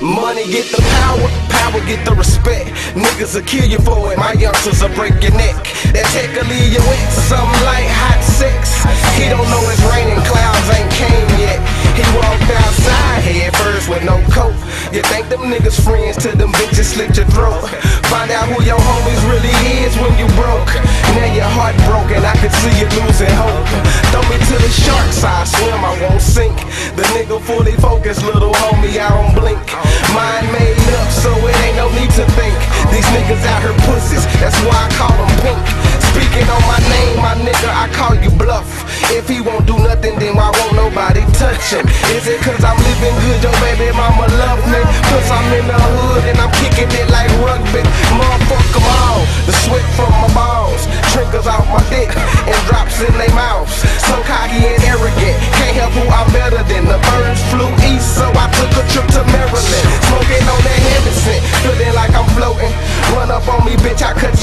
Money get the power, power get the respect. Niggas will kill you for it, my youngsters will break your neck. That tech will leave you with something like hot sex. He don't know it's raining, clouds ain't came yet. He walked outside head first with no coat. You think them niggas friends till them bitches slit your throat. Find out who your homies really is when you broke. Now your heart broken I won't sink. The nigga fully focused, little homie, I don't blink. Mind made up, so it ain't no need to think. These niggas out here pussies, that's why I call them pink. Speaking on my name, my nigga, I call you bluff. If he won't do nothing, then why won't nobody touch him? Is it cause I'm living good, your baby mama love me?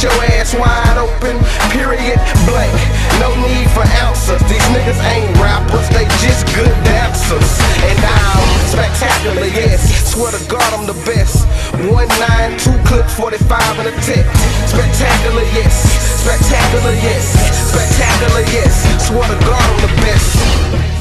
Your ass wide open. Period blank, no need for answers. These niggas ain't rappers, they just good dancers. And I'm spectacular, yes. Swear to God, I'm the best. One nine, two clips, 45 in a tech. Spectacular, yes. Spectacular, yes. Spectacular, yes. Swear to God, I'm the best.